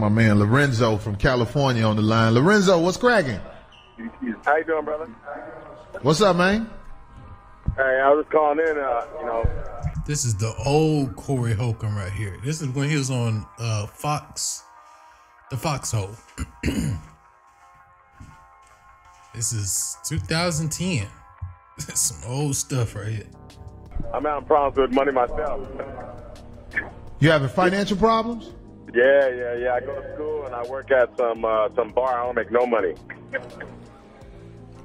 My man Lorenzo from California on the line. Lorenzo, what's cracking? How you doing, brother? What's up, man? Hey, I was just calling in. Uh, you know, This is the old Corey Holcomb right here. This is when he was on uh, Foxx, the Foxxhole. this is 2010. Some old stuff right here. I'm having problems with money myself. You having financial problems? Yeah, yeah, yeah. I go to school and I work at some uh, some bar. I don't make no money.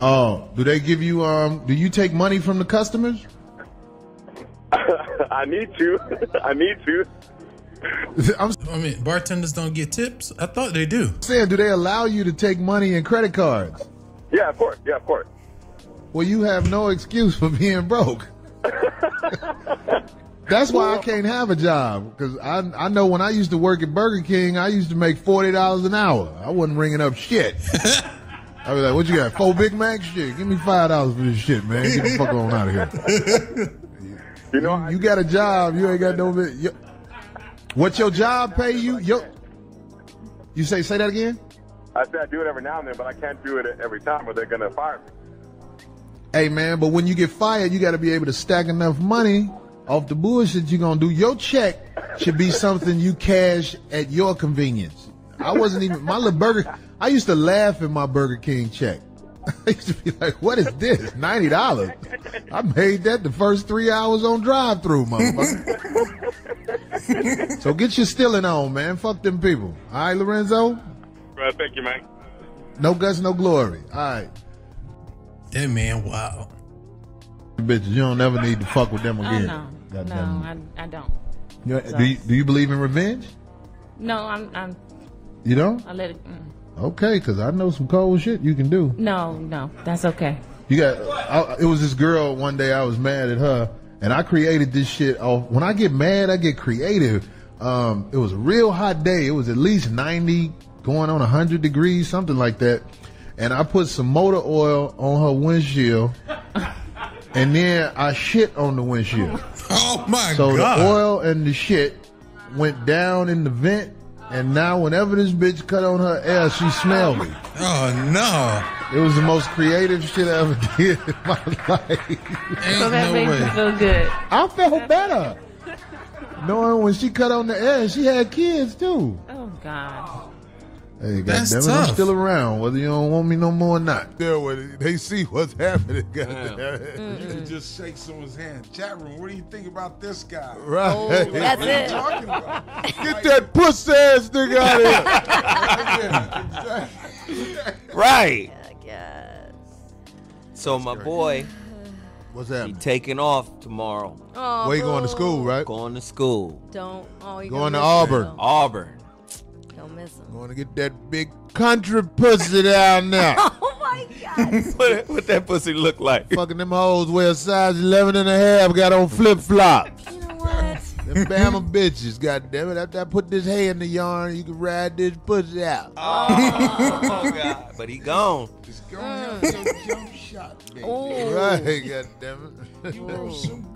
Oh, do they give you um? Do you take money from the customers? I need to. I need to. I'm I mean, bartenders don't get tips. I thought they do. saying, do they allow you to take money and credit cards? Yeah, of course. Yeah, of course. Well, you have no excuse for being broke. That's why I can't have a job because I I know when I used to work at Burger King, I used to make forty dollars an hour. I wasn't ringing up shit. I was like, "What you got? Four Big Macs? Shit, give me five dollars for this shit, man. Get the fuck on out of here." You know, You got a job, you ain't got no. bit- You, what your job pay you? Yo, you say say that again? I said I do it every now and then, but I can't do it every time, or they're gonna fire me. Hey man, but when you get fired, you got to be able to stack enough money off the bullshit you're gonna do. Your check should be something you cash at your convenience. I wasn't even my little burger. I used to laugh at my Burger King check. I used to be like, "What is this? Ninety dollars? I made that the first three hours on drive-through, motherfucker." so get your stealing on, man. Fuck them people. All right, Lorenzo. Right, thank you, man. No guts, no glory. All right. That man, wow. Bitches, you don't ever need to fuck with them Oh again. no, God no, I, I don't. You- do, you, do you believe in revenge? No, I'm, I'm. You don't? I let it. Mm. Okay, because I know some cold shit you can do. No, no, that's okay. You got. I, it was this girl one day. I was mad at her, and I created this shit. Off when I get mad, I get creative. Um, it was a real hot day. It was at least ninety, going on hundred degrees, something like that. And I put some motor oil on her windshield, and then I shit on the windshield. Oh my So god. So the oil and the shit went down in the vent, and now whenever this bitch cut on her air, she smelled me. oh no. It was the most creative shit I ever did in my life. Ain't So that no makes me way. feel good. I felt better. Knowing when she cut on the air, she had kids too. Oh God. Hey, That's goddammit, I'm tough. still around, whether you don't want me no more or not. There, when they see what's happening. goddamn. You can just shake someone's hand. Chat room, what do you think about this guy? Right. Oh, that's What are you it. talking about? Get that pussy ass nigga out of here. Right. I. So my boy, What's he happening? taking off tomorrow, Oh, Where you going to school, right? going to school, Don't. Oh, you Going gonna to miss him, Auburn. Auburn. Don't miss him. Going to get that big country pussy down there. Oh my God. what, what that pussy look like? Fucking them hoes wear size 11 and a half, got on flip flops. you know what? Them Bama bitches, goddamn it. After I put this hay in the yarn, you can ride this pussy out. Oh, oh god, but he gone. Just go and have some jump shot, baby. Oh. Right, goddamn it. Throw some green.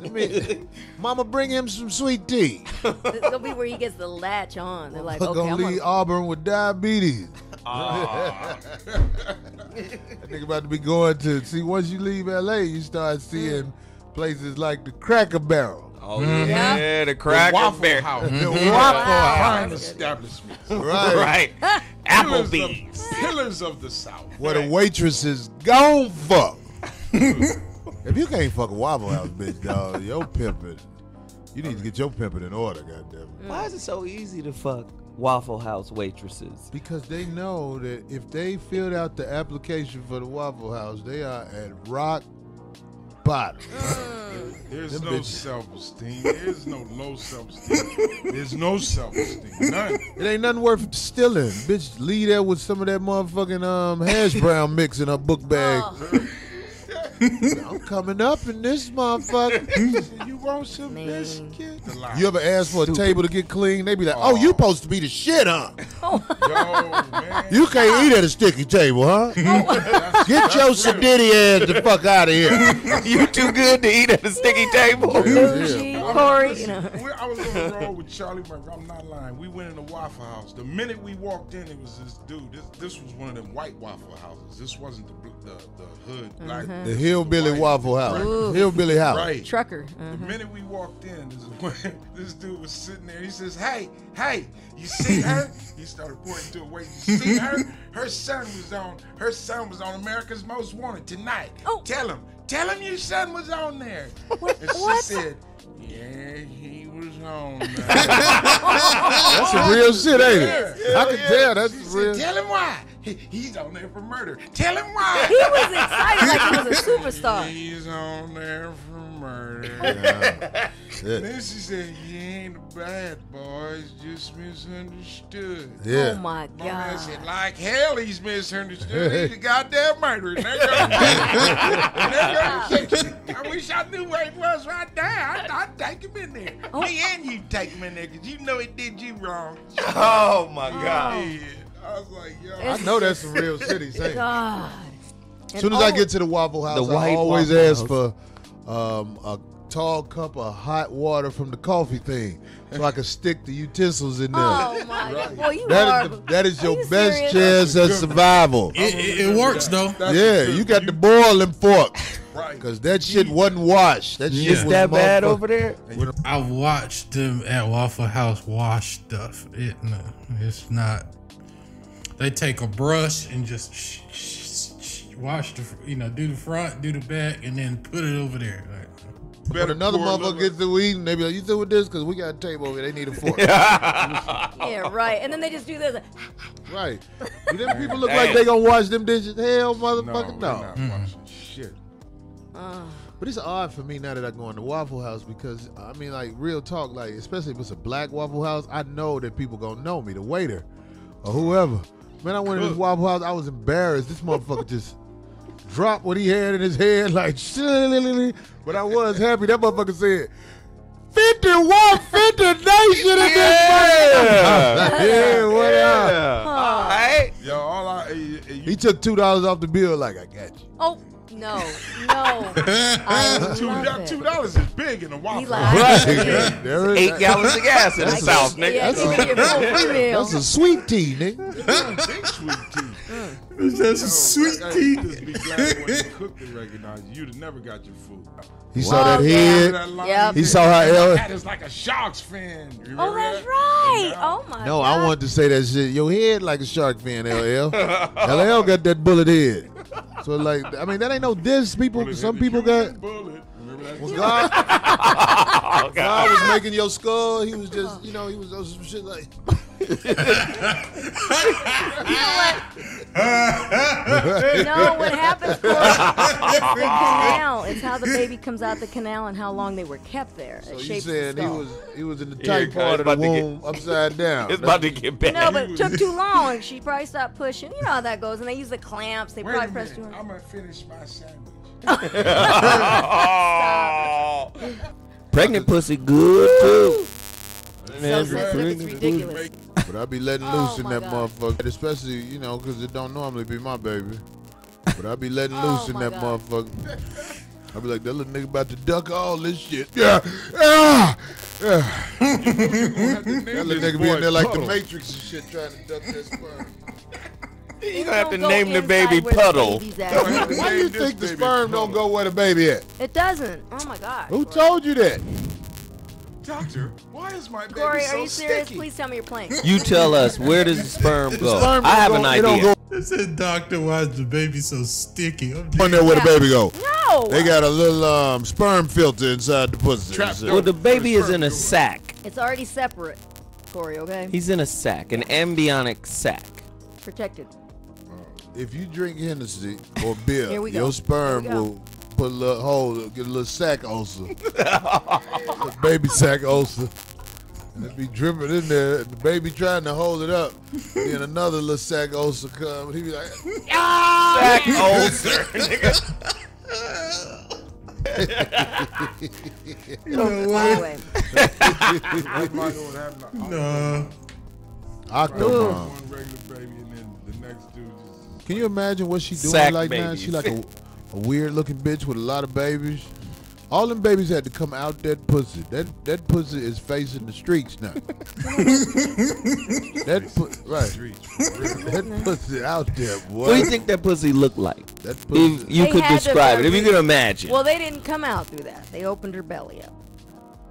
Let me- Mama, bring him some sweet tea. It's gonna be where he gets the latch on. They're like, Fuck okay, gonna I'm leave gonna, Auburn with diabetes. Ah. That nigga about to be going to see once you leave LA, you start seeing places like the Cracker Barrel. Oh mm-hmm. yeah, Yeah. the cracker Waffle bear. House. Mm-hmm. The Fine Waffle House. establishments. Right. Right. Pillars Applebee's. of, pillars of the South. Where the waitresses gon' fuck. If you can't fuck a Waffle House, bitch, dog, your pimping. You need to get your pimping in order, goddamn it. Why is it so easy to fuck Waffle House waitresses? Because they know that if they filled out the application for the Waffle House, they are at rock bottom. There's Them no bitches. self-esteem. There's no low self-esteem. There's no self-esteem. None. It ain't nothing worth stealing. Bitch, leave that with some of that motherfucking um, hash brown mix in her book bag. I'm coming up in this motherfucker. You want some Man. biscuit? You ever ask for a table to get clean? They be like, oh, you supposed to be the shit, huh? Oh. Yo, man. You can't eat at a sticky table, huh? Oh. Get your sedity ass the fuck out of here. you too good to eat at a sticky table. Yeah. Corey. You know. I was on the road with Charlie Murphy. I'm not lying. We went in the Waffle House. The minute we walked in, it was this dude. This this was one of them white Waffle Houses. This wasn't the the, the hood black. The hillbilly white. waffle house, Ooh. hillbilly house. Right. Trucker. The Uh-huh. minute we walked in, this, this dude was sitting there. He says, "Hey, hey, you see her?" he started pointing to a way. You see her? Her son was on. Her son was on America's Most Wanted tonight. Oh. Tell him, tell him your son was on there. What- And she what? said, "Yeah, he was on. That's some real shit, ain't it? Yeah. I can tell that's She real. said, "Tell him why. He, he's on there for murder. Tell him why." He was excited like he was a superstar. He's on there for murder. Shit. Then she said, "You ain't a bad boy. It's just misunderstood." Yeah. Oh my My man God. said, "Like hell, he's misunderstood. He's a goddamn murderer." And there goes, and there goes I wish I knew where he was right there. I'd, I'd take him in there. Oh. Me and you take him in there because you know he did you wrong. Oh my God. Yeah. I was like, yo. I know that's some real shit he's saying. God. As soon as I oh. get to the Waffle House, The I always ask House. for um, a tall cup of hot water from the coffee thing, so I can stick the utensils in there. Oh my God. Boy, you That are. is, the, that is Are your you best serious? chance at survival. It, it, it works though. That's Yeah, you got the boiling fork. Right. Because that shit wasn't washed. That shit It's was that bad over there? I watched them at Waffle House wash stuff. It no, it's not. They take a brush and just sh- sh- sh- wash the, you know, do the front, do the back, and then put it over there. Like, When another motherfucker little- gets through eating, they be like, you through with this? Because we got a table over here. They need a fork. Yeah, right. And then they just do this. right. Do them people look like they gonna wash them dishes? Hell, motherfucker, we're no. not washing mm. shit. But it's odd for me now that I go in the Waffle House because I mean, like real talk, like especially if it's a black Waffle House, I know that people gonna know me, the waiter or whoever. Man, I went in this Waffle House, I was embarrassed. This motherfucker just dropped what he had in his head, like, but I was happy. That motherfucker said. 51, 50 nation in this motherfucker. Yeah, what up? All right. Yo, all I, eh, eh, you He took two dollars off the bill, like I got you. Oh, no. No. I love Two dollars is big in a He waffle. lied. Right. There is- Eight gallons of gas in the I South, nigga. Yeah, give me your full. That's a sweet tea, nigga. Big sweet it's just Yo, sweet I- I tea. Just be glad when the cook to recognize you. You'd have never got your food. He saw that Oh, yeah. head. That Yep. He saw how L. That is like a Sharks fan. Oh, that's that? right. Now- Oh, my No, God. I wanted to say that shit. Your head like a shark fin, LL. LL got that bullet head. So like, I mean, that ain't no diss. People, Bullet some people got. bullet. Remember that? When oh, God, God was making your skull. He was just, you know, he was some shit like. No, what happens, Corey, it's the canal. It's how the baby comes out the canal and how long they were kept there. So you shapes the saying he was he was in the tight God, part it's of the about to get- womb, upside down. It's about to get bad. No, but it took too long. She probably stopped pushing. You know how that goes. And they use the clamps. They Wait probably pressed press too hard. I'm gonna finish my sandwich. Pregnant pussy good too. So sensitive, it's ridiculous. But I be letting Oh, loose in that God. motherfucker, especially you know, because it don't normally be my baby. But I be letting Oh, loose in that God. motherfucker. I be like, that little nigga about to duck all this shit. Yeah, yeah, yeah. That little nigga be in there like the Matrix and shit, trying to duck that sperm. You gonna have to go name the baby Puddle. Why do you think the baby sperm don't go where the baby at? It doesn't. Oh my god. Who told you that? Doctor, why is my baby Corey, so are you serious? sticky? Please tell me you're playing. You tell us where does the sperm go? The Sperm I have don't an go- it idea. They said, "Doctor, why is the baby so sticky?" I'm Go in there where the baby go. No. They got a little um, sperm filter inside the pussy. Trap So- Well, the baby is in a sack. It's already separate, Corey. Okay. He's in a sack, an embryonic sack. Protected. If you drink Hennessy or beer, Here go. your sperm Here we go. will put a little hole, get a little sack ulcer, a baby sack ulcer, and it be dripping in there. And the baby trying to hold it up, then another little sack ulcer come, and he be like, ah! Sack ulcer. Anyway, That's my what happened. No. Octomom. One regular baby and then the next dude just. Can you imagine what she doing Sack like now? She like a, a weird looking bitch with a lot of babies. All them babies had to come out that pussy. That that pussy is facing the streets now. that pu- right. that pussy out there, boy. What do you think that pussy looked like? That pussy. If you They could had to describe it, if you could imagine. Well, they didn't come out through that. They opened her belly up.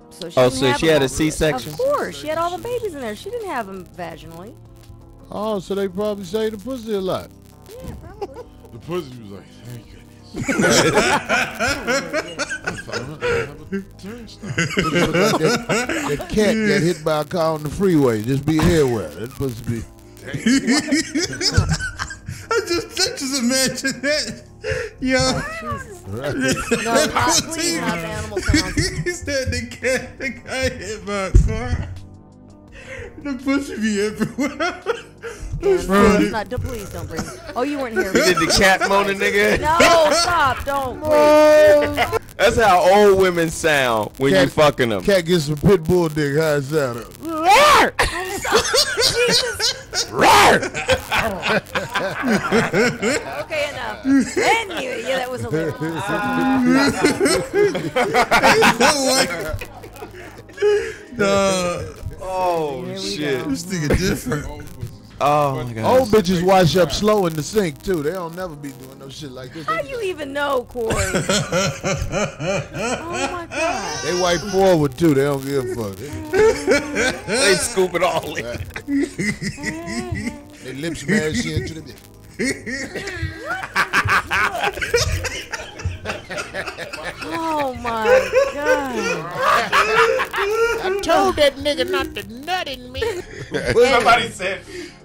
So she Oh, didn't so have she them had a all through it. C-section? Of course, she had all the babies in there. She didn't have them vaginally. Oh, so they probably say the pussy a lot. Yeah, probably. The pussy was like, thank goodness. Turnstile. that, that cat got hit by a car on the freeway. Just be everywhere. That pussy be. I just, I just imagine that. Yo. Right. No, not, please, not the animal sounds. he said the cat, the guy hit my car. The pussy be everywhere. Yeah, no, it's not. don't- Please don't bring. Oh, you weren't here. You did the cat moaning, nigga. No, stop! Don't. Please. That's how old women sound when you Cat- fucking them. Cat gets some pit bull dick. How it sound? Okay, enough. Anyway, yeah, that was a little. Nah, Oh Here we shit! this nigga different. Oh my god! Old bitches wash up slow in the sink too. They don't never be doing no shit like this. How do you even know, Corey? oh my God. they wipe forward too. They don't give a fuck. Oh, they, they scoop it all in. they lip smash into the dick. Oh my God. I told that nigga not to nut in me. Somebody said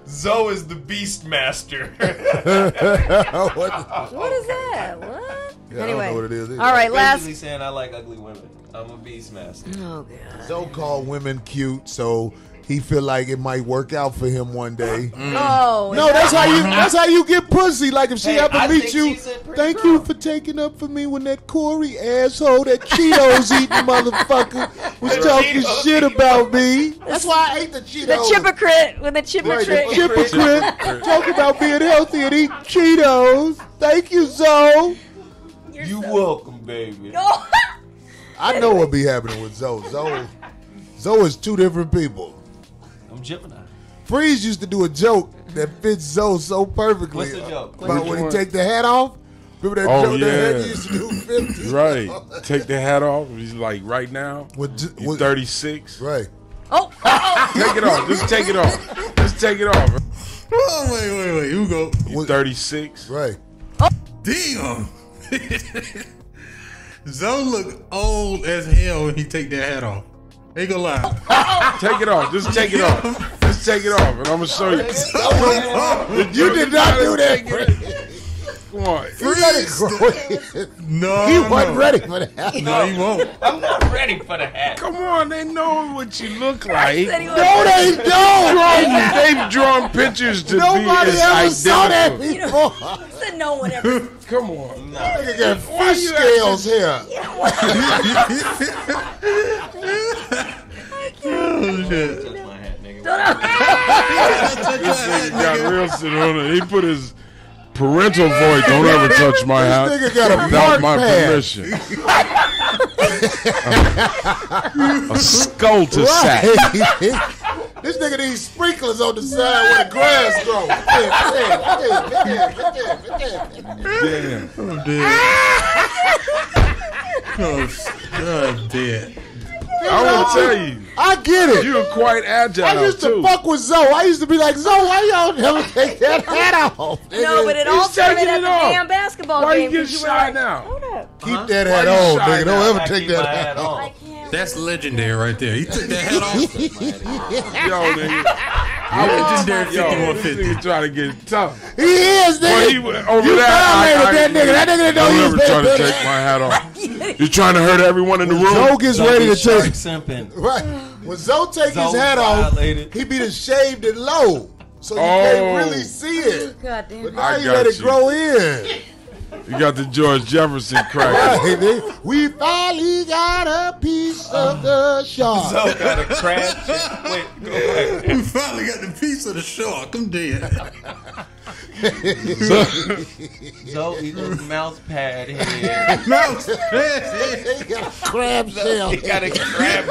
Zo is the beast master. what? What is that? What? Yeah, I don't anyway. know what it is either. All right, Basically last. saying I like ugly women. I'm a beast master. Oh God. Zo called women cute, so he feel like it might work out for him one day. Oh. No, that's how you. Mm-hmm. That's how you get pussy. Like if she Hey, ever I meet you, she's a pretty thank girl. you for taking up for me when that Corey asshole, that Cheetos eating motherfucker, was The talking Cheetos shit about me. That's why I ate the Cheetos. The chippercrit with the Right, the chippercrit. hypocrite. Talk about being healthy and eating Cheetos. Thank you, Zo. You're welcome, baby. I know what be happening with Zo. Zo, Zo is two different people. I'm Gemini. Freeze used to do a joke that fits Zo so perfectly. What's the joke? About Which when he take the hat off. Remember that Oh, joke that he used to do 50? right. Take the hat off. He's like, right now, With, you're with, 36. Right. Oh. oh. oh. Take it off. Just take it off. Just take it off. Oh, wait, wait, wait. You go? You're 36. Right. Oh. Damn. Zo look old as hell when he take that hat off. Ain't gonna lie. Take it off. Just take it off. Just take it off, and I'm gonna show you. You did not do that. Come on. You let it. No, He no, wasn't no. ready for that. No, he won't. I'm not ready for the hat. Come on. They know what you look like. Said he was- No, they don't. They've drawn pictures to Nobody be ever as saw that identical. before. Said no one ever. Come on. Nigga got fish scales here. Shit. Touch my hat, nigga. This nigga got real shit on it. He put his parental voice. Don't ever touch my hat This nigga got a without park my pad. permission. a skull to sack. this nigga needs sprinklers on the side where the grass grows. Damn. I'm dead. oh, God, dead. I will tell you, I get it. you're quite agile I used to too. fuck with Zo. I used to be like, Zo, why y'all never take that hat off? No, but it He's all started at it the off. damn basketball Why game. you 'cause get shy like, now? Hold up. Keep that hat you on, nigga. Don't ever take that hat hat off. I on. can't. That's legendary right there. He took that hat off. Yo, nigga. legendary Yo, 51 this nigga trying to get tough. He is, Well, nigga. he, over You that, I, I, that nigga. That nigga didn't know don't he was ever try to take my hat off. You're trying to hurt everyone in the room. Zo gets ready to take. simping. Right. When Zo take his Zo hat off, he be the shaved it low. So you Oh. can't really see it. Oh, God damn But it. now I you got let it you. grow in. You got the George Jefferson crack. Right, nigga. we finally got a piece of the shark. So got a crash. Wait, go back. We finally got the piece of the shark. I'm dead. Zo equals mouse pad head. Mouse. He got a crab shell. He got a crab.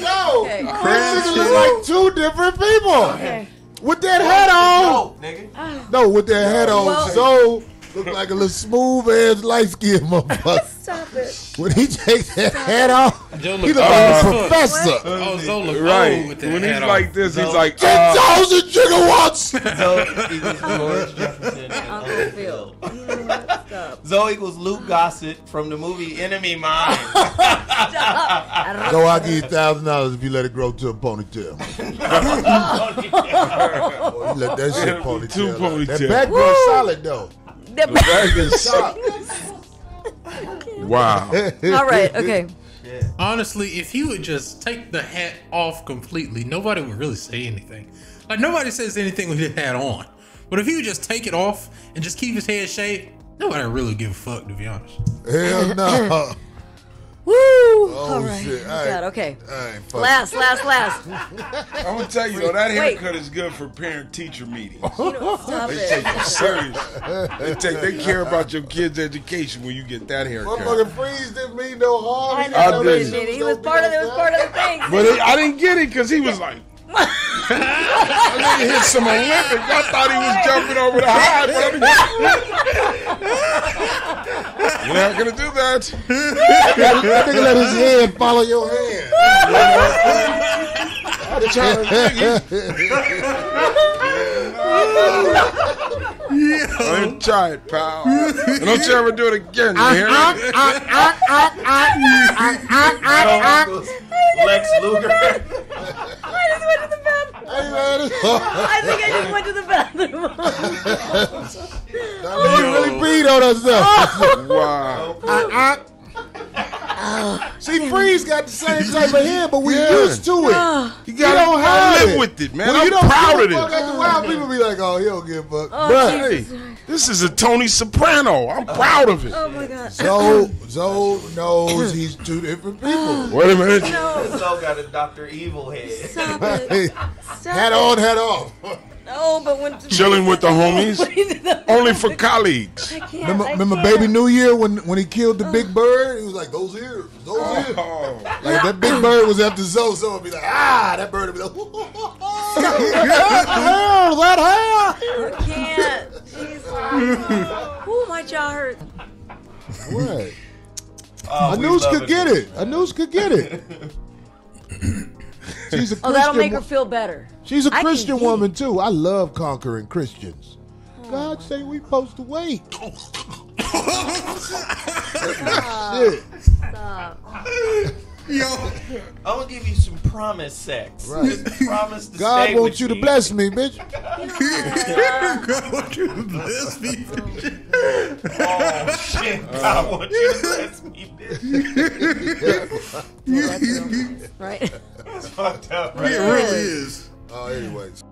No, Okay. this is like two different people. Okay. With that hat on. No, nigga. No, with that hat on. Well- so look like a little smooth ass light skinned motherfucker. Stop it. When he takes that hat off, Joe he look look old like as a fuck. professor. Oh, Zo look Right. old with that When he's hat on. like this, he's like, ten thousand uh, thousand gigawatts. Zo equals George Jefferson and Uncle Uncle Phil. Phil. Zo equals Lou Gossett from the movie Enemy Mine. So I give you thousand dollars if you let it grow to a ponytail. Boy, let that shit ponytail. two out. ponytails. That back grows solid though. The- That is so- wow. All right. Okay. Honestly, if he would just take the hat off completely, nobody would really say anything. Like nobody says anything with his hat on. But if he would just take it off and just keep his head shaved, nobody would really give a fuck to be honest. Hell no. Woo! Oh All right. shit. Oh, All God. Okay. All right, fuck. Last, last, last. I'm gonna tell you though, that Wait. haircut is good for parent-teacher meetings. Stop They take it. you serious. They take, they care about your kid's education when you get that haircut. Motherfucking freeze didn't mean no harm. I He know. I didn't did. know He, that he was part of it. Was part of the thing. But it, I didn't get it because he was like, I nigga hit some Olympics. I thought he was jumping over the high, but I You're not gonna do that. That nigga let his head follow your hand. I'm trying to I didn't try it, pal. And don't you ever do it again, you hear me? Lex Luger. I just went to the bathroom. Man. I think I just went to the bathroom. That nigga really beat on oh. us Wow. Uh, uh, uh. See, oh. Freeze got the same type of hair, but we Yeah. used to it. Oh. You You gotta, don't have live it. with it, man. When I'm you don't proud of give a fuck this. After a while, people be like, "Oh, he don't give a fuck." Oh, Bruh, Hey, this is a Tony Soprano. I'm proud of it. Oh my god. Zo, Zo knows he's two different people. Wait a minute. No. Zo got a Dr. Evil head. Stop it. Stop hat it. on, hat off. No, but when Chilling with the homies. Only for colleagues. I can't. Remember, I remember can't. Baby New Year when when he killed the big bird? He was like, "Those ears, those ears." Oh. Like that big bird was after Zo, so would be like, "Ah!" That bird would be like, "That hair, that hair." I can't. Jeez. Ooh, my jaw hurts. What? Oh, we Anoush love could get it. Anoush could get it. She's a Christian. Oh, that'll make her feel better. She's a I Christian woman too. I love conquering Christians. Oh. God say we supposed to wait. Shit. Stop. Yo, I'm gonna give you some promise sex. Right. Promise to God stay wants with you to bless me, bitch. God want you to bless me. Oh shit! God wants you to bless me, bitch. Oh, right? It's uh. fucked up, It really is. Uh, anyways,